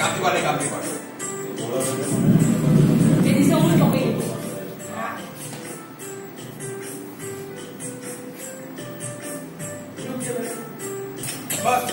kami balik ganti balik Jadi saya mau coba itu. bas